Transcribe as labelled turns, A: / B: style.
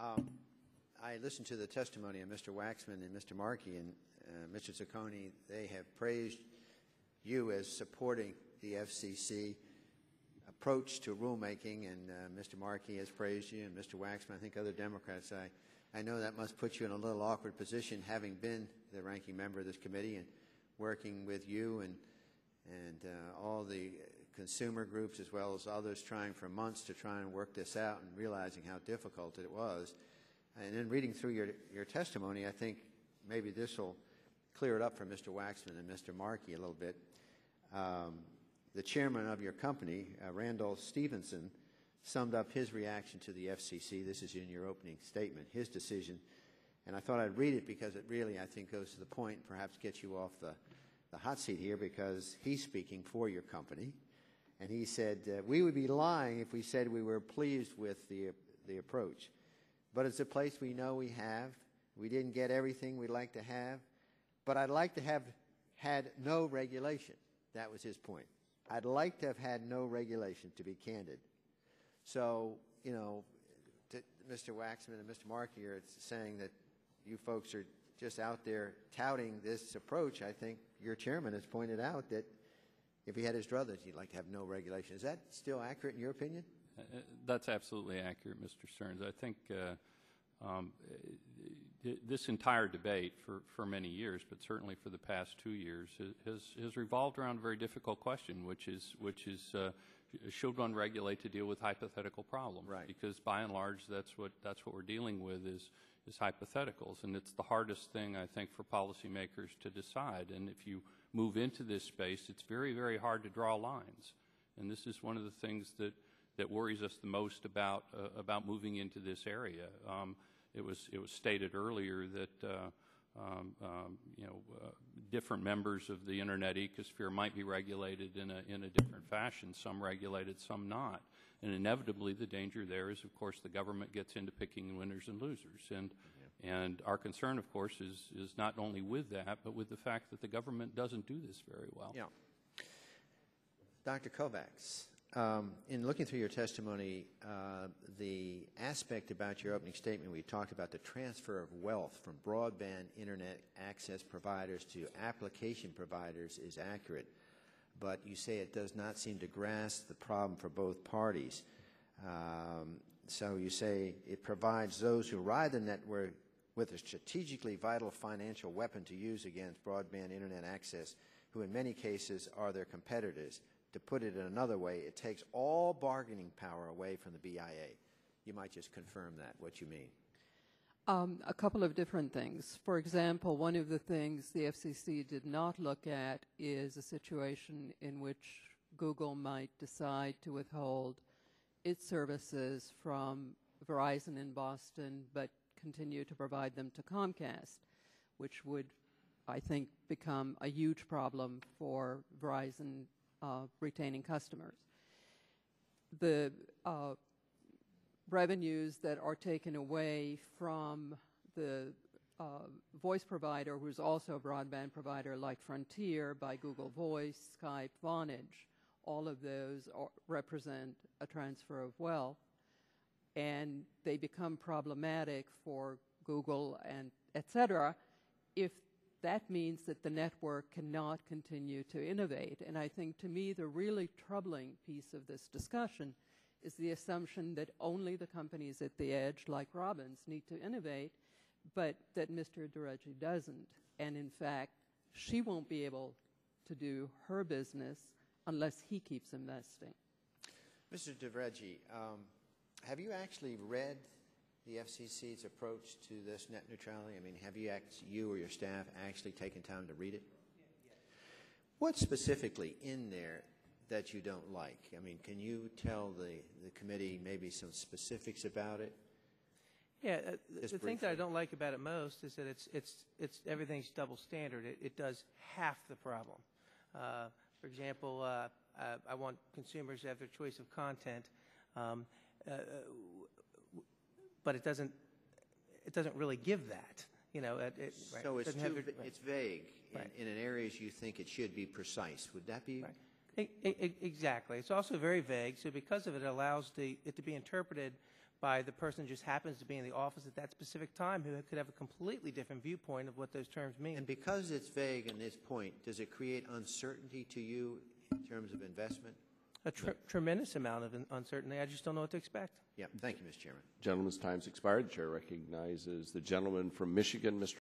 A: Um, I listened to the testimony of Mr. Waxman and Mr. Markey, and uh, Mr. Cicconi. They have praised you as supporting the FCC approach to rulemaking, and uh, Mr. Markey has praised you, and Mr. Waxman, I think other Democrats. I, I know that must put you in a little awkward position, having been the ranking member of this committee and working with you and and uh, all the consumer groups as well as others trying for months to try and work this out and realizing how difficult it was. And then reading through your, your testimony, I think maybe this will clear it up for Mr. Waxman and Mr. Markey a little bit. Um, the chairman of your company, uh, Randall Stephenson, summed up his reaction to the FCC. This is in your opening statement, his decision. And I thought I'd read it because it really, I think, goes to the point, perhaps gets you off the, the hot seat here because he's speaking for your company. And he said, uh, We would be lying if we said we were pleased with the, the approach. But it's a place we know we have. We didn't get everything we'd like to have. But I'd like to have had no regulation. That was his point. I'd like to have had no regulation, to be candid. So, you know, Mr. Waxman and Mr. Markey are saying that you folks are just out there touting this approach. I think your chairman has pointed out that if he had his druthers, he'd like to have no regulation. Is that still accurate in your opinion?
B: Uh, uh that's absolutely accurate, Mr. Stearns. I think uh, um, this entire debate for, for many years, but certainly for the past two years, has, has revolved around a very difficult question, which is, which is uh, should one regulate to deal with hypothetical problems?
A: Right.
B: Because by and large, that's what that's what we're dealing with is is hypotheticals, and it's the hardest thing I think for policymakers to decide. And if you move into this space, it's very very hard to draw lines. And this is one of the things that that worries us the most about uh, about moving into this area. Um, it was it was stated earlier that. Uh, um, um, you know, uh, different members of the internet ecosphere might be regulated in a, in a different fashion, some regulated, some not. And inevitably, the danger there is, of course, the government gets into picking winners and losers. And, yeah. and our concern, of course, is, is not only with that, but with the fact that the government doesn't do this very well.
A: Yeah. Dr. Kovacs, um, in looking through your testimony, uh, the aspect about your opening statement, we talked about the transfer of wealth from broadband internet access providers to application providers is accurate, but you say it does not seem to grasp the problem for both parties. Um, so you say it provides those who ride the network with a strategically vital financial weapon to use against broadband internet access, who in many cases are their competitors to put it in another way, it takes all bargaining power away from the BIA. You might just confirm that, what you mean.
C: Um, a couple of different things. For example, one of the things the FCC did not look at is a situation in which Google might decide to withhold its services from Verizon in Boston, but continue to provide them to Comcast, which would, I think, become a huge problem for Verizon uh, retaining customers. The uh, revenues that are taken away from the uh, voice provider, who's also a broadband provider like Frontier by Google Voice, Skype, Vonage, all of those are, represent a transfer of wealth, and they become problematic for Google and et cetera if that means that the network cannot continue to innovate. And I think to me the really troubling piece of this discussion is the assumption that only the companies at the edge like Robbins need to innovate, but that Mr. DeReggi doesn't. And in fact, she won't be able to do her business unless he keeps investing.
A: Mr. DeReggi, um, have you actually read the FCC's approach to this net neutrality? I mean, have you, you or your staff actually taken time to read it? What specifically in there that you don't like? I mean, can you tell the, the committee maybe some specifics about it?
D: Yeah, uh, the thing that I don't like about it most is that it's it's it's everything's double standard. It, it does half the problem. Uh, for example, uh, uh I want consumers to have their choice of content. Um, uh, but it doesn't it doesn't really give that. You know, it, it,
A: so
D: right,
A: it's
D: too,
A: right. it's vague right. in, areas you think it should be precise. Would that be?
D: It, exactly. It's also very vague. So because of it, it allows the, it to be interpreted by the person who just happens to be in the office at that specific time who could have a completely different viewpoint of what those terms mean.
A: And because it's vague in this point, does it create uncertainty to you in terms of investment?
D: a tr- tremendous amount of uncertainty. I just don't know what to expect.
A: Yeah, thank you, Mr. Chairman.
E: Gentleman's time's expired. The chair recognizes the gentleman from Michigan, Mr.